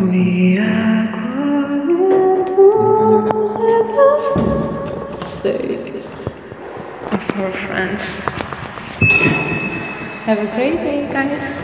We are going to the birthday of our friend. Have a great day, guys.